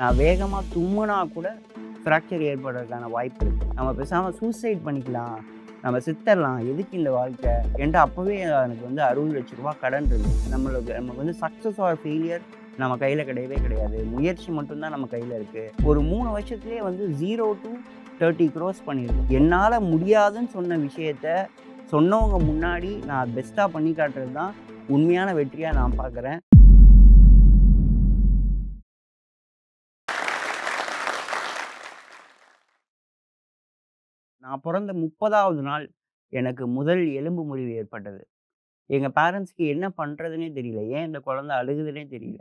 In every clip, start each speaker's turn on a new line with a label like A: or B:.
A: நான் வேகமாக தும்முனா கூட ஃப்ராக்சர் ஏற்படுறதுக்கான வாய்ப்பு இருக்குது நம்ம பேசாமல் சூசைட் பண்ணிக்கலாம். நம்ம சித்தரலாம். எதுக்கு இந்த வாழ்க்கை? என்று அப்போவே எனக்கு வந்து அறுபது லட்ச ரூபா கடன் இருக்குது நம்மளுக்கு நமக்கு வந்து சக்ஸஸ் ஆர் ஃபெயிலியர் நம்ம கையில் கிடையவே கிடையாது. முயற்சி மட்டும்தான் நம்ம கையில் இருக்குது ஒரு மூணு வருஷத்துலேயே வந்து ஜீரோ டு தேர்ட்டி க்ரோஸ் பண்ணியிருக்கேன் என்னால் முடியாதுன்னு சொன்ன விஷயத்த சொன்னவங்க முன்னாடி நான் பெஸ்ட்டாக பண்ணி காட்டுறது தான் உண்மையான வெற்றியாக நான் பார்க்குறேன். நான் பிறந்த முப்பதாவது நாள் எனக்கு முதல் எலும்பு முறிவு ஏற்பட்டது. எங்கள் பேரண்ட்ஸ்க்கு என்ன பண்ணுறதுனே தெரியல. ஏன் இந்த குழந்தை அழுகுதுன்னே தெரியல.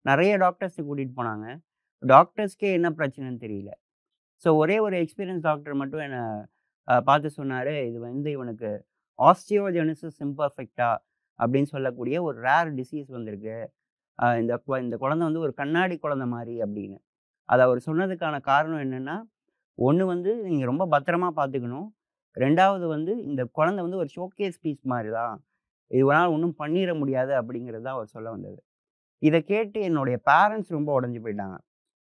A: நிறைய டாக்டர்ஸை கூட்டிகிட்டு போனாங்க. டாக்டர்ஸ்க்கே என்ன பிரச்சனைன்னு தெரியல. ஸோ ஒரே ஒரு எக்ஸ்பீரியன்ஸ் டாக்டர் மட்டும் என்னை பார்த்து சொன்னார் இது வந்து இவனுக்கு ஆஸ்டியோஜெனிசிஸ் இம்பர்ஃபெக்டா அப்படின்னு சொல்லக்கூடிய ஒரு ரேர் டிசீஸ் வந்திருக்கு. இந்த கு- இந்த குழந்தை வந்து ஒரு கண்ணாடி குழந்தை மாதிரி அப்படின்னு. அதை அவர் சொன்னதுக்கான காரணம் என்னென்னா ஒன்று வந்து நீங்கள் ரொம்ப பத்திரமா பார்த்துக்கணும். ரெண்டாவது வந்து இந்த குழந்தை வந்து ஒரு ஷோகேஸ் பீஸ் மாதிரி தான் இதனால் ஒன்றும் பண்ணிட முடியாது அப்படிங்கிறது தான் அவர் சொல்ல வந்தது. இதை கேட்டு என்னுடைய பேரண்ட்ஸ் ரொம்ப உடஞ்சி போயிட்டாங்க.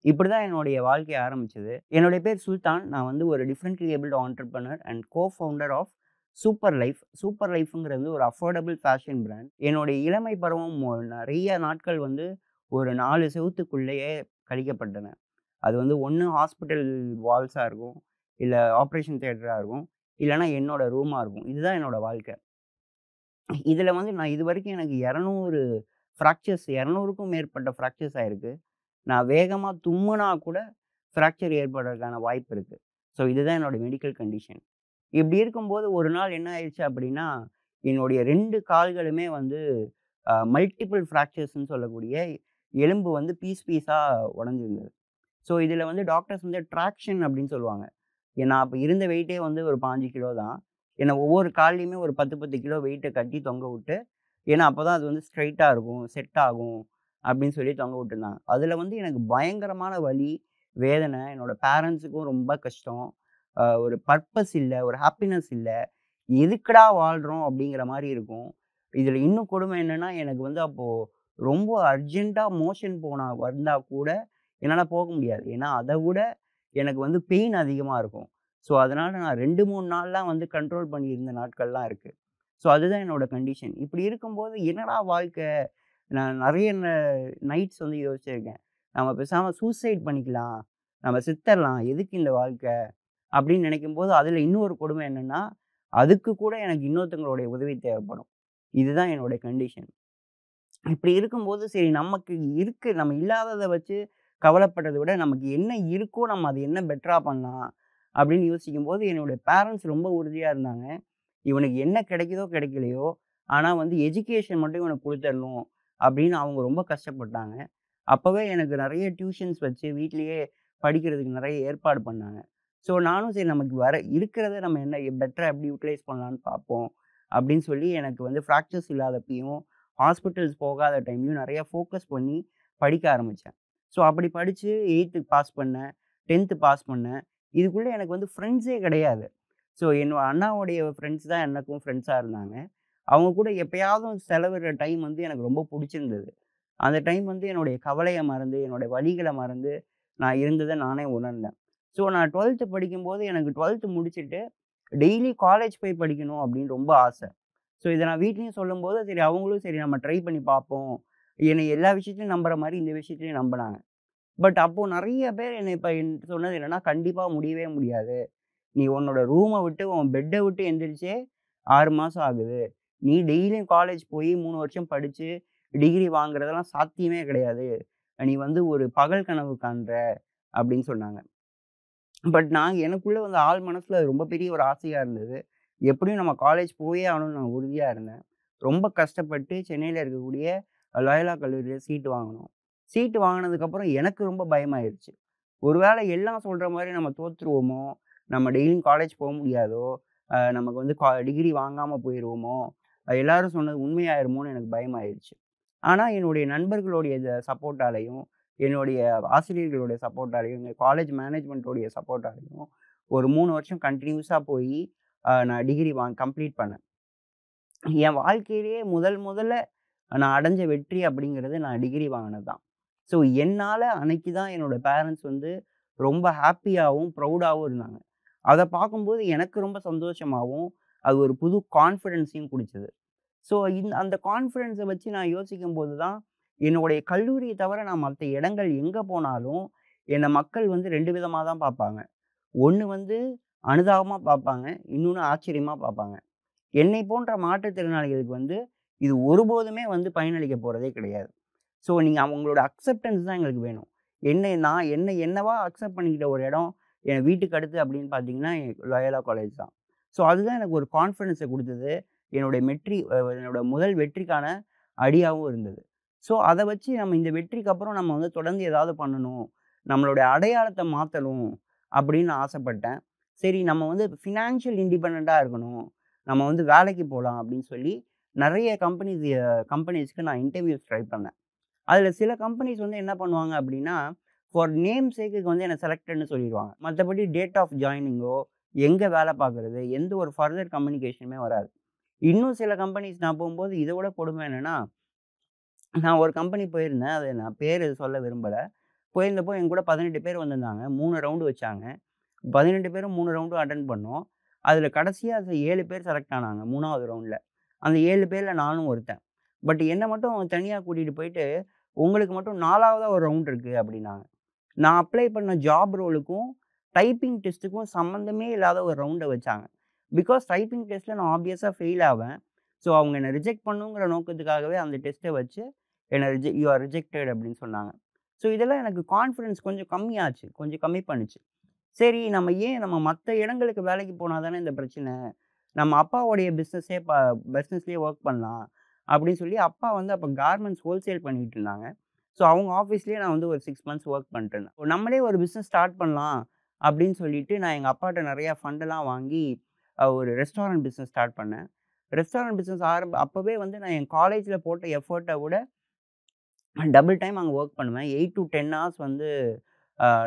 A: இப்படி தான் என்னுடைய வாழ்க்கை ஆரம்பிச்சது. என்னுடைய பேர் சுல்தான். நான் வந்து ஒரு differently abled entrepreneur and co founder of Super Life Super லைஃப்ங்கிறது ஒரு அஃபோர்டபுள் ஃபேஷன் பிராண்ட் என்னுடைய இளமை பருவம் நிறைய நாட்கள் வந்து ஒரு நாலு செவத்துக்குள்ளேயே கழிக்கப்பட்டன. அது வந்து ஒன்று ஹாஸ்பிட்டல் வால்ஸாக இருக்கும் இல்லை ஆப்ரேஷன் தேட்டராக இருக்கும் இல்லைன்னா என்னோடய ரூமாக இருக்கும். இதுதான் என்னோடய வாழ்க்கை. இதில் வந்து நான் இது வரைக்கும் எனக்கு இரநூறு ஃப்ராக்சர்ஸ் இரநூறுக்கும் மேற்பட்ட ஃப்ராக்சர்ஸ் ஆகிருக்கு நான் வேகமாக தும்முனா கூட ஃப்ராக்சர் ஏற்படுறதுக்கான வாய்ப்பு இருக்குது ஸோ இதுதான் என்னோட மெடிக்கல் கண்டிஷன். இப்படி இருக்கும்போது ஒரு நாள் என்ன ஆயிடுச்சு அப்படின்னா என்னுடைய ரெண்டு கால்களுமே வந்து மல்டிபிள் ஃப்ராக்சர்ஸ்ன்னு சொல்லக்கூடிய எலும்பு வந்து பீஸ் பீஸாக உடஞ்சிருந்தது. ஸோ இதில் வந்து டாக்டர்ஸ் வந்து ட்ராக்ஷன் அப்படின்னு சொல்லுவாங்க. நான் அப்போ இருந்த வெயிட்டே வந்து ஒரு பாஞ்சு கிலோ தான். ஏன்னா ஒவ்வொரு கால்லையுமே ஒரு பத்து பத்து கிலோ வெயிட்டை கட்டி தொங்க விட்டு ஏன்னா அப்போ தான் அது வந்து ஸ்ட்ரைட்டாக இருக்கும் செட் ஆகும் அப்படின்னு சொல்லி தொங்க விட்டுருந்தாங்க. அதில் வந்து எனக்கு பயங்கரமான வலி வேதனை என்னோட பேரண்ட்ஸுக்கும் ரொம்ப கஷ்டம். ஒரு பர்பஸ் இல்லை ஒரு ஹாப்பினஸ் இல்லை. எதுக்குடா வாழ்கிறோம் அப்படிங்கிற மாதிரி இருக்கும். இதில் இன்னும் கொடுமை என்னென்னா எனக்கு வந்து அப்போது ரொம்ப அர்ஜெண்ட்டாக மோஷன் போனால் வந்தால் கூட என்னால் போக முடியாது. ஏன்னா அதை விட எனக்கு வந்து பெயின் அதிகமாக இருக்கும். ஸோ அதனால் நான் ரெண்டு மூணு நாள்லாம் வந்து கண்ட்ரோல் பண்ணியிருந்த நாட்கள்லாம் இருக்குது ஸோ அதுதான் என்னோடய கண்டிஷன் இப்படி இருக்கும்போது என்னடா வாழ்க்கை? நான் நிறைய நைட்ஸ் வந்து யோசிச்சிருக்கேன். நம்ம பேசாமல் சூசைட் பண்ணிக்கலாம். நம்ம சித்தரலாம். எதுக்கு இந்த வாழ்க்கை? அப்படின்னு நினைக்கும் போது அதில் இன்னொரு கொடுமை என்னென்னா அதுக்கு கூட எனக்கு இன்னொருத்தங்களுடைய உதவி தேவைப்படும். இதுதான் என்னோட கண்டிஷன் இப்படி இருக்கும்போது சரி நமக்கு இருக்குது நம்ம இல்லாததை வச்சு கவலைப்படுறதை விட நமக்கு என்ன இருக்கோ நம்ம அது என்ன பெட்டராக பண்ணலாம் அப்படின்னு யோசிக்கும் போது என்னுடைய பேரண்ட்ஸ் ரொம்ப உறுதியாக இருந்தாங்க. இவனுக்கு என்ன கிடைக்குதோ கிடைக்கலையோ ஆனால் வந்து எஜுகேஷன் மட்டும் இவனுக்கு கொடுத்துடணும் அப்படின்னு அவங்க ரொம்ப கஷ்டப்பட்டாங்க. அப்போவே எனக்கு நிறைய டியூஷன்ஸ் வச்சு வீட்லேயே படிக்கிறதுக்கு நிறைய ஏற்பாடு பண்ணாங்க. ஸோ நானும் சரி நமக்கு வர இருக்கிறத நம்ம என்ன பெட்டராக எப்படி யூட்டிலைஸ் பண்ணலான்னு பார்ப்போம் அப்படின்னு சொல்லி எனக்கு வந்து ஃப்ராக்சர்ஸ் இல்லாதப்பையும் ஹாஸ்பிட்டல்ஸ் போகாத டைம்லையும் நிறையா ஃபோக்கஸ் பண்ணி படிக்க ஆரம்பித்தேன் ஸோ அப்படி படித்து எயித்து பாஸ் பண்ணேன் டென்த்து பாஸ் பண்ணேன். இதுக்குள்ளே எனக்கு வந்து ஃப்ரெண்ட்ஸே கிடையாது. ஸோ என்னோட அண்ணாவுடைய ஃப்ரெண்ட்ஸ் தான் எனக்கும் ஃப்ரெண்ட்ஸாக இருந்தாங்க. அவங்க கூட எப்பயாவது செலவிடுற டைம் வந்து எனக்கு ரொம்ப பிடிச்சிருந்தது. அந்த டைம் வந்து என்னுடைய கவலையை மறந்து என்னுடைய வழிகளை மறந்து நான் இருந்ததை நானே உணர்ந்தேன். ஸோ நான் டுவெல்த்து படிக்கும்போது எனக்கு டுவெல்த்து முடிச்சுட்டு டெய்லி காலேஜ் போய் படிக்கணும் அப்படின்னு ரொம்ப ஆசை. ஸோ இதை நான் வீட்லேயும் சொல்லும்போது சரி அவங்களும் சரி நம்ம ட்ரை பண்ணி பார்ப்போம். என்னை எல்லா விஷயத்துலையும் நம்புற மாதிரி இந்த விஷயத்துலையும் நம்பினாங்க. பட் அப்போது நிறைய பேர் என்னை இப்போ சொன்னது என்னென்னா கண்டிப்பாக முடியவே முடியாது. நீ உன்னோட ரூமை விட்டு உன் பெட்டை விட்டு எந்திரிச்சே ஆறு மாதம் ஆகுது. நீ டெய்லியும் காலேஜ் போய் மூணு வருஷம் படித்து டிகிரி வாங்குறதெல்லாம் சாத்தியமே கிடையாது. நீ வந்து ஒரு பகல் கனவு காண்ற அப்படின்னு சொன்னாங்க. பட் நான் எனக்குள்ளே வந்து ஆள் மனசில் ரொம்ப பெரிய ஒரு ஆசையாக இருந்தது. எப்படியும் நம்ம காலேஜ் போயே ஆகணும்னு நான் உறுதியாக இருந்தேன். ரொம்ப கஷ்டப்பட்டு சென்னையில் இருக்கக்கூடிய லயோலா கல்லூரியில் சீட்டு வாங்கினோம் சீட்டு வாங்கினதுக்கப்புறம் எனக்கு ரொம்ப பயமாயிருச்சு. ஒருவேளை எல்லாம் சொல்கிற மாதிரி நம்ம தோற்றுருவோமோ நம்ம டெய்லியும் காலேஜ் போக முடியாதோ? நமக்கு வந்து கா டிகிரி வாங்காமல் போயிடுவோமோ எல்லாரும் சொன்னது உண்மையாயிருமோன்னு எனக்கு பயமாயிருச்சு. ஆனால் என்னுடைய நண்பர்களுடைய சப்போர்ட்டாலையும் என்னுடைய ஆசிரியர்களுடைய சப்போர்ட்டாலையும் எங்கள் காலேஜ் மேனேஜ்மெண்ட்டோடைய சப்போர்ட்டாலையும் ஒரு மூணு வருஷம் கண்டினியூஸாக போய் நான் டிகிரி வாங்க கம்ப்ளீட் பண்ணேன். என் வாழ்க்கையிலேயே முதல் முதல்ல நான் அடைஞ்ச வெற்றி அப்படிங்கிறது நான் டிகிரி வாங்கினது தான் ஸோ என்னால் அன்னைக்கு தான் என்னோட பேரண்ட்ஸ் வந்து ரொம்ப ஹாப்பியாகவும் ப்ரௌடாகவும் இருந்தாங்க. அதை பார்க்கும்போது எனக்கு ரொம்ப சந்தோஷமாகவும் அது ஒரு புது கான்ஃபிடென்ஸையும் குடிச்சது ஸோ இந்த அந்த கான்ஃபிடென்ஸை வச்சு நான் யோசிக்கும்போது தான், என்னுடைய கல்லூரியை தவிர நான் மற்ற இடங்கள் எங்கே போனாலும், என்னை மக்கள் வந்து ரெண்டு விதமாக தான் பார்ப்பாங்க. ஒன்று வந்து அனுதாபமாக பார்ப்பாங்க. இன்னொன்று ஆச்சரியமாக பார்ப்பாங்க. என்னை போன்ற மாற்றுத்திறனாளிகளுக்கு வந்து, இது ஒருபோதுமே வந்து பயனளிக்க போகிறதே கிடையாது. ஸோ நீங்கள் அவங்களோட அக்செப்டன்ஸ் தான் எங்களுக்கு வேணும். என்னை நான் என்ன என்னவா அக்செப்ட் பண்ணிக்கிட்ட ஒரு இடம், என் வீட்டுக்கு அடுத்து அப்படின்னு பார்த்தீங்கன்னா, லோயலா காலேஜ் தான். ஸோ அதுதான் எனக்கு ஒரு கான்ஃபிடென்ஸை கொடுத்தது என்னுடைய வெற்றி என்னோட முதல் வெற்றிக்கான அடியாகவும் இருந்தது. ஸோ அதை வச்சு நம்ம இந்த வெற்றிக்கு அப்புறம் நம்ம வந்து தொடர்ந்து ஏதாவது பண்ணணும். நம்மளுடைய அடையாளத்தை மாற்றணும் அப்படின்னு நான் ஆசைப்பட்டேன். சரி நம்ம வந்து ஃபினான்ஷியல் இண்டிபெண்ட்டாக இருக்கணும். நம்ம வந்து வேலைக்கு போகலாம் அப்படின்னு சொல்லி, நிறைய கம்பெனிஸ் கம்பெனிஸ்க்கு நான் இன்டர்வியூஸ் ட்ரை பண்ணேன். அதில் சில கம்பெனிஸ் வந்து என்ன பண்ணுவாங்க அப்படின்னா, ஃபார் நேம் சேக்குக்கு வந்து என்ன செலக்டட்னு சொல்லிடுவாங்க மற்றபடி டேட் ஆஃப் ஜாயினிங்கோ, எங்கே வேலை பார்க்குறது, எந்த ஒரு ஃபர்தர் கம்யூனிகேஷனுமே வராது. இன்னும் சில கம்பெனிஸ் நான் போகும்போது இதை விட கொடுமை என்னென்னா நான் ஒரு கம்பெனி போயிருந்தேன். அது நான் பேர் சொல்ல விரும்பலை போயிருந்தப்போ என் கூட 18 பேர் வந்திருந்தாங்க. மூணு ரவுண்டு வச்சாங்க. 18 பேரும் மூணு ரவுண்டும் அட்டன் பண்ணோம். அதுல கடைசியா 7 பேர் செலக்ட் ஆனாங்க மூணாவது ரவுண்டில் அந்த ஏழு பேரில் நானும் ஒருத்தன். பட் என்னை மட்டும் தனியாக கூட்டிகிட்டு போயிட்டு, உங்களுக்கு மட்டும் நாலாவதாக ஒரு ரவுண்ட் இருக்குது அப்படின்னாங்க. நான் அப்ளை பண்ண ஜாப் ரோலுக்கும், டைப்பிங் டெஸ்ட்டுக்கும் சம்மந்தமே இல்லாத ஒரு ரவுண்டை வச்சாங்க. பிகாஸ் டைப்பிங் டெஸ்ட்டில் நான் ஆப்வியஸாக ஃபெயில் ஆவேன். ஸோ அவங்க என்னை ரிஜெக்ட் பண்ணணுங்கிற நோக்கத்துக்காகவே அந்த டெஸ்ட்டை வச்சு, என்னை ரிஜெ யூ ஆர் ரிஜெக்டட் அப்படின்னு சொன்னாங்க. ஸோ இதெல்லாம் எனக்கு கான்ஃபிடன்ஸ் கொஞ்சம் கம்மியாச்சு. கொஞ்சம் கம்மி பண்ணுச்சு. சரி நம்ம ஏன் நம்ம மற்ற இடங்களுக்கு வேலைக்கு போனால் தானே இந்த பிரச்சனை. நம்ம அப்பாவுடைய பிஸ்னஸே ப பிஸ்னஸ்லேயே ஒர்க் பண்ணலாம். அப்படின்னு சொல்லி அப்பா வந்து அப்போ கார்மெண்ட்ஸ் ஹோல்சேல் பண்ணிட்டு இருந்தாங்க. ஸோ அவங்க ஆஃபீஸ்லேயே நான் வந்து ஒரு சிக்ஸ் மந்த்ஸ் ஒர்க் பண்ணிட்டுருந்தேன் நம்மளே ஒரு பிஸ்னஸ் ஸ்டார்ட் பண்ணலாம் அப்படின்னு சொல்லிட்டு, நான் எங்கள் அப்பாட்ட நிறையா ஃபண்டெல்லாம் வாங்கி, ஒரு ரெஸ்டாரண்ட் பிஸ்னஸ் ஸ்டார்ட் பண்ணேன். ரெஸ்டாரண்ட் பிஸ்னஸ் ஆரம்ப அப்போவே வந்து நான் என் காலேஜில் போட்ட எஃபர்ட்டை விட டபுள் டைம் அங்கே ஒர்க் பண்ணுவேன். எயிட் டூ 10 ஹார்ஸ் வந்து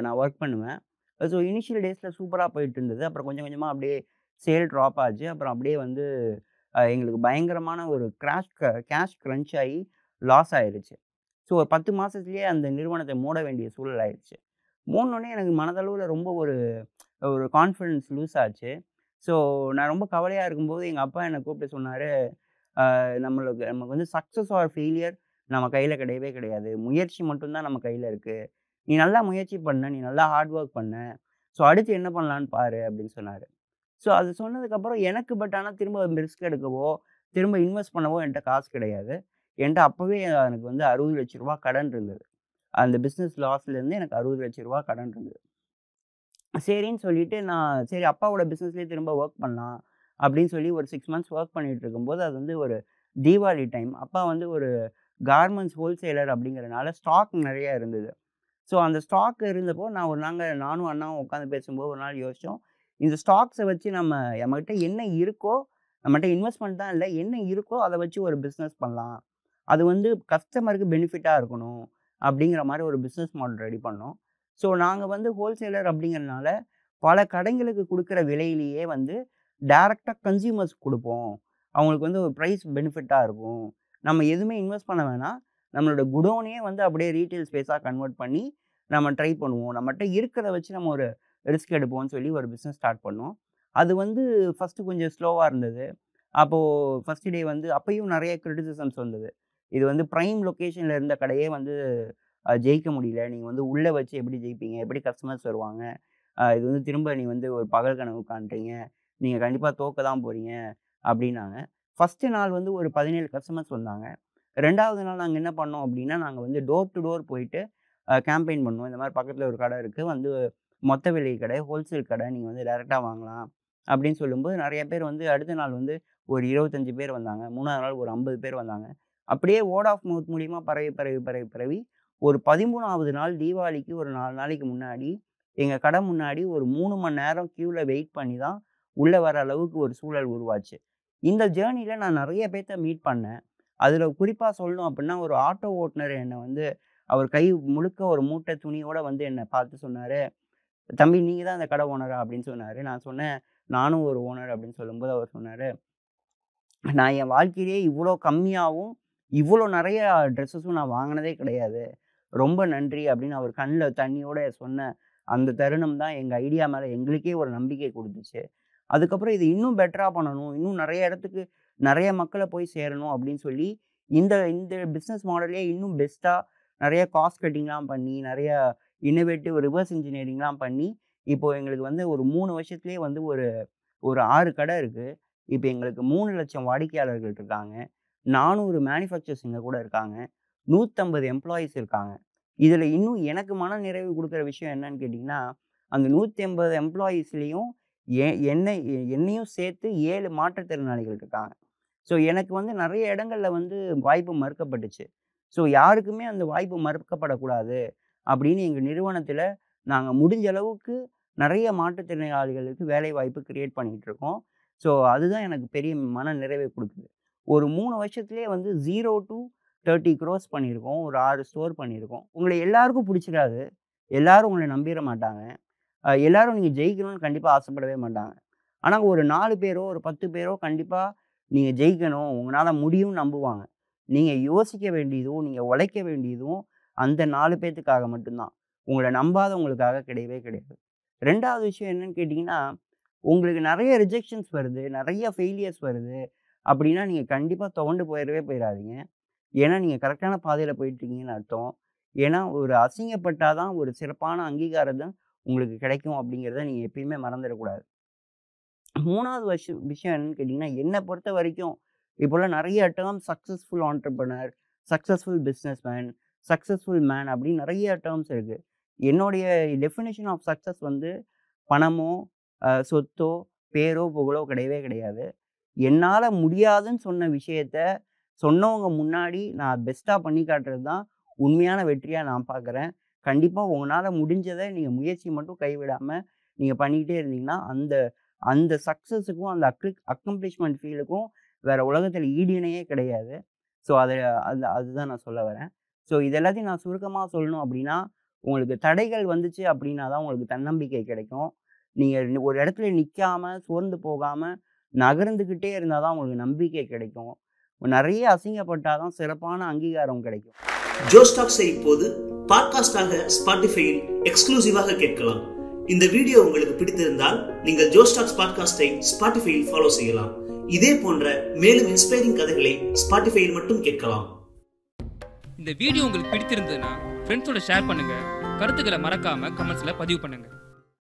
A: நான் ஒர்க் பண்ணுவேன். ஸோ இனிஷியல் டேஸில் சூப்பராக போயிட்டு இருந்தது. அப்புறம் கொஞ்சம் கொஞ்சமாக அப்படியே சேல் ட்ராப் ஆச்சு. அப்புறம் அப்படியே வந்து எங்களுக்கு பயங்கரமான ஒரு கிராஷ் க கேஷ் க்ரன்ச் ஆகி லாஸ் ஆயிருச்சு. ஸோ ஒரு 10 மாசத்திலேயே அந்த நிறுவனத்தை மூட வேண்டிய சூழல் ஆயிடுச்சு மூடுனோனே எனக்கு மனதளவில் ரொம்ப ஒரு ஒரு கான்ஃபிடன்ஸ் லூஸ் ஆச்சு. ஸோ நான் ரொம்ப கவலையாக இருக்கும்போது எங்கள் அப்பா என்னை கூப்பிட்டு சொன்னார் நம்மளுக்கு நமக்கு வந்து சக்ஸஸ் ஆர் ஃபெயிலியர் நம்ம கையில் கிடையவே கிடையாது. முயற்சி மட்டும்தான் நம்ம கையில் இருக்குது நீ நல்லா முயற்சி பண்ண. நீ நல்லா ஹார்ட் ஒர்க் பண்ண. ஸோ அடுத்து என்ன பண்ணலான்னு பாரு" அப்படின்னு சொன்னார் ஸோ அது சொன்னதுக்கப்புறம் எனக்கு பட் ஆனால் திரும்ப ரிஸ்க் எடுக்கவோ, திரும்ப இன்வெஸ்ட் பண்ணவோ என்கிட்ட காசு கிடையாது. என்ட்ட அப்போவே எனக்கு வந்து அறுபது லட்ச ரூபா கடன் இருந்தது. அந்த பிஸ்னஸ் லாஸ்லேருந்து எனக்கு அறுபது லட்ச ரூபா கடன் இருந்தது. சரின்னு சொல்லிட்டு நான் சரி அப்பாவோட பிஸ்னஸ்லேயே திரும்ப ஒர்க் பண்ணலாம் அப்படின்னு சொல்லி ஒரு சிக்ஸ் மந்த்ஸ் ஒர்க் பண்ணிகிட்டு இருக்கும்போது, அது வந்து ஒரு தீபாவளி டைம். அப்பா வந்து ஒரு கார்மெண்ட்ஸ் ஹோல்சேலர் அப்படிங்கிறனால ஸ்டாக் நிறையா இருந்தது. ஸோ அந்த ஸ்டாக் இருந்தப்போ நான் ஒரு நாங்கள் நானும் அண்ணாவும் உட்காந்து பேசும்போது ஒரு நாள் யோசித்தோம் இந்த ஸ்டாக்ஸை வச்சு நம்ம நம்மகிட்ட என்ன இருக்கோ, நம்மகிட்ட இன்வெஸ்ட்மெண்ட் தான் இல்லை என்ன இருக்கோ அதை வச்சு ஒரு பிஸ்னஸ் பண்ணலாம். அது வந்து கஸ்டமருக்கு பெனிஃபிட்டாக இருக்கணும். அப்படிங்கிற மாதிரி ஒரு பிஸ்னஸ் மாடல் ரெடி பண்ணோம். ஸோ நாங்கள் வந்து ஹோல்சேலர் அப்படிங்கிறனால, பல கடைங்களுக்கு கொடுக்குற விலையிலேயே வந்து டைரெக்டாக கன்சியூமர்ஸ்க்கு கொடுப்போம் அவங்களுக்கு வந்து ஒரு ப்ரைஸ் பெனிஃபிட்டாக இருக்கும். நம்ம எதுவுமே இன்வெஸ்ட் பண்ண வேணாம். நம்மளோட குடோனையே வந்து அப்படியே ரீட்டைல் ஸ்பேஸாக கன்வெர்ட் பண்ணி நம்ம ட்ரை பண்ணுவோம். நம்மகிட்ட இருக்கிறத வச்சு நம்ம ஒரு ரிஸ்க் எடுப்போம்னு சொல்லி ஒரு பிஸ்னஸ் ஸ்டார்ட் பண்ணோம். அது வந்து ஃபர்ஸ்ட்டு கொஞ்சம் ஸ்லோவாக இருந்தது. அப்போது ஃபஸ்ட்டு டே வந்து அப்பயும் நிறைய க்ரிட்டிசிசம்ஸ் வந்தது. இது வந்து ப்ரைம் லொக்கேஷனில் இருந்த கடையே வந்து ஜெயிக்க முடியல. நீங்கள் வந்து உள்ளே வச்சு எப்படி ஜெயிப்பீங்க? எப்படி கஸ்டமர்ஸ் வருவாங்க? இது வந்து திரும்ப நீ வந்து ஒரு பகல் கனவு காண்றீங்க. நீங்கள் கண்டிப்பாக தோக்க தான் போகிறீங்க அப்படின்னாங்க. ஃபர்ஸ்ட்டு நாள் வந்து ஒரு 17 கஸ்டமர்ஸ் வந்தாங்க. ரெண்டாவது நாள் நாங்கள் என்ன பண்ணோம் அப்படின்னா, நாங்கள் வந்து டோர் டு டோர் போயிட்டு கேம்பெயின் பண்ணோம். இந்த மாதிரி பக்கத்தில் ஒரு கடை இருக்குது வந்து மொத்த விலை கடை, ஹோல்சேல் கடை. நீங்கள் வந்து டேரெக்டாக வாங்கலாம். அப்படின்னு சொல்லும்போது நிறைய பேர் வந்து அடுத்த நாள் வந்து ஒரு 25 பேர் வந்தாங்க. மூணாவது நாள் ஒரு 50 பேர் வந்தாங்க. அப்படியே வேர்ட் ஆஃப் மவுத் மூலியமாக பரவி, பரவி, பரவி, பரவி ஒரு 13வது நாள் தீபாவளிக்கு ஒரு நாலு நாளைக்கு முன்னாடி, எங்கள் கடை முன்னாடி ஒரு மூணு மணி நேரம் க்யூவில் வெயிட் பண்ணி தான் உள்ளே வர அளவுக்கு ஒரு சூழல் உருவாச்சு. இந்த ஜேர்னியில் நான் நிறைய பேர்த்த மீட் பண்ணேன். அதில் குறிப்பாக சொல்லணும் அப்படின்னா, ஒரு ஆட்டோ ஓட்டுநர் என்னை வந்து அவர் கை முழுக்க ஒரு மூட்டை துணியோடு வந்து என்னை பார்த்து சொன்னார் "தம்பி நீங்கள் தான் இந்த கடை ஓனரா?" அப்படின்னு சொன்னார் நான் சொன்னேன், "நானும் ஒரு ஓனர்" அப்படின்னு சொல்லும்போது அவர் சொன்னார் "நான் என் வாழ்க்கையிலேயே இவ்வளோ கம்மியாகவும் இவ்வளோ நிறைய ட்ரெஸ்ஸஸும் நான் வாங்கினதே கிடையாது. ரொம்ப நன்றி அப்படின்னு அவர் கண்ணில் தண்ணியோட சொன்ன அந்த தருணம் தான் எங்கள் ஐடியா மேலே எங்களுக்கே ஒரு நம்பிக்கை கொடுத்துச்சு அதுக்கப்புறம் இது இன்னும் பெட்டராக பண்ணணும் இன்னும் நிறைய இடத்துக்கு நிறைய மக்களை போய் சேரணும் அப்படின்னு சொல்லி இந்த இந்த பிஸ்னஸ் மாடல்லே இன்னும் பெஸ்ட்டாக நிறைய காஸ்ட் கட்டிங்லாம் பண்ணி நிறைய இன்னோவேட்டிவ் ரிவர்ஸ் இன்ஜினியரிங்லாம் பண்ணி இப்போ எங்களுக்கு வந்து ஒரு மூணு வருஷத்துலேயே வந்து ஒரு ஒரு ஆறு கடை இருக்குது இப்போ எங்களுக்கு மூணு லட்சம் வாடிக்கையாளர்கள் இருக்காங்க. நானூறு மேனுஃபேக்சர்ஸ் இங்கே கூட இருக்காங்க. நூற்றம்பது எம்ப்ளாயீஸ் இருக்காங்க. இதில் இன்னும் எனக்கு மன நிறைவு கொடுக்குற விஷயம் என்னன்னு கேட்டிங்கன்னா அந்த நூற்றி ஐம்பது எம்ப்ளாயீஸ்லேயும் என்னை என்னையும் சேர்த்து ஏழு மாற்றுத்திறனாளிகள் இருக்காங்க. ஸோ எனக்கு வந்து நிறைய இடங்கள்ல வந்து வாய்ப்பு மறுக்கப்பட்டுச்சு. ஸோ யாருக்குமே அந்த வாய்ப்பு மறுக்கப்படக்கூடாது. அப்படின்னு எங்கள் நிறுவனத்தில் நாங்கள் முடிஞ்ச அளவுக்கு நிறைய மாற்றுத்திறனாளிகளுக்கு வேலை வாய்ப்பு கிரியேட் பண்ணிகிட்டு இருக்கோம் ஸோ அதுதான் எனக்கு பெரிய மன நிறைவை கொடுக்குது. ஒரு மூணு வருஷத்துலேயே வந்து ஜீரோ டு தேர்ட்டி க்ரோஸ் பண்ணியிருக்கோம். ஒரு ஆறு ஸ்டோர் பண்ணியிருக்கோம். உங்களை எல்லாருக்கும் பிடிச்சிடாது. எல்லோரும் உங்களை நம்பிட மாட்டாங்க. எல்லோரும் நீங்கள் ஜெயிக்கணும்னு கண்டிப்பாக ஆசைப்படவே மாட்டாங்க. ஆனால் ஒரு நாலு பேரோ ஒரு பத்து பேரோ கண்டிப்பாக நீங்கள் ஜெயிக்கணும். உங்களால் முடியும்னு நம்புவாங்க. நீங்கள் யோசிக்க வேண்டியதும் நீங்கள் உழைக்க வேண்டியதும் அந்த நாலு பேர்த்துக்காக மட்டும்தான். உங்களை நம்பாதவங்களுக்காக கிடையவே கிடையாது. ரெண்டாவது விஷயம் என்னன்னு கேட்டிங்கன்னா உங்களுக்கு நிறைய ரிஜெக்ஷன்ஸ் வருது நிறைய ஃபெயிலியர்ஸ் வருது. அப்படின்னா நீங்கள் கண்டிப்பாக துவண்டு போயிடவே போயிடாதீங்க ஏன்னா நீங்கள் கரெக்டான பாதையில் போயிட்டுருக்கீங்கன்னு அர்த்தம். ஏன்னா ஒரு அசிங்கப்பட்டாதான் ஒரு சிறப்பான அங்கீகாரம் தான் உங்களுக்கு கிடைக்கும் அப்படிங்கிறத நீங்கள் எப்பயுமே மறந்துடக்கூடாது. மூணாவது விஷயம் விஷயம் என்னன்னு கேட்டிங்கன்னா என்னை பொறுத்த வரைக்கும் இப்போல்லாம் நிறைய term successful entrepreneur successful business man successful man அப்படின்னு நிறைய டேர்ம்ஸ் இருக்குது என்னுடைய டெஃபினேஷன் ஆஃப் சக்ஸஸ் வந்து பணமோ சொத்தோ பேரோ புகழோ கிடையவே கிடையாது. என்னால் முடியாதுன்னு சொன்ன விஷயத்த சொன்னவங்க முன்னாடி நான் பெஸ்ட்டாக பண்ணி காட்டுறது தான் உண்மையான வெற்றியாக நான் பார்க்குறேன். கண்டிப்பாக உங்களால் முடிஞ்சதை நீங்கள் முயற்சி மட்டும் கைவிடாமல் நீங்கள் பண்ணிக்கிட்டே இருந்தீங்கன்னா அந்த அந்த சக்ஸஸுக்கும் அந்த அக்ரி அக்கம்ப்ளிஷ்மெண்ட் ஃபீலுக்கும் வேறு உலகத்தில் ஈடிணையே கிடையாது. ஸோ அதை அது அதுதான் நான் சொல்ல வரேன். ஸோ இது எல்லாத்தையும் நான் சுருக்கமாக சொல்லணும் அப்படின்னா உங்களுக்கு தடைகள் வந்துச்சு அப்படின்னா தான் உங்களுக்கு தன்னம்பிக்கை கிடைக்கும். நீங்கள் ஒரு இடத்துல நிற்காமல் சோர்ந்து போகாமல் நகர்ந்துக்கிட்டே இருந்தால் தான் உங்களுக்கு நம்பிக்கை கிடைக்கும். நிறைய அசிங்கப்பட்டால் தான் சிறப்பான அங்கீகாரம் கிடைக்கும்.
B: ஜோஸ்டாக்ஸை இப்போது பாட்காஸ்டாக ஸ்பாட்டிஃபையில் எக்ஸ்க்ளூசிவாக கேட்கலாம். இந்த வீடியோ உங்களுக்கு பிடித்திருந்தால் நீங்கள் ஜோஸ்டாக்ஸ் பாட்காஸ்டை ஸ்பாட்டிஃபையில் ஃபாலோ செய்யலாம். இதே போன்ற மேலும் இன்ஸ்பைரிங் கதைகளை ஸ்பாட்டிஃபையில் மட்டும் கேட்கலாம்.
C: இந்த வீடியோ உங்களுக்கு பிடித்திருந்ததுன்னா ஃப்ரெண்ட்ஸோட ஷேர் பண்ணுங்க. கருத்துக்களை மறக்காம கமெண்ட்ஸில் பதிவு பண்ணுங்க.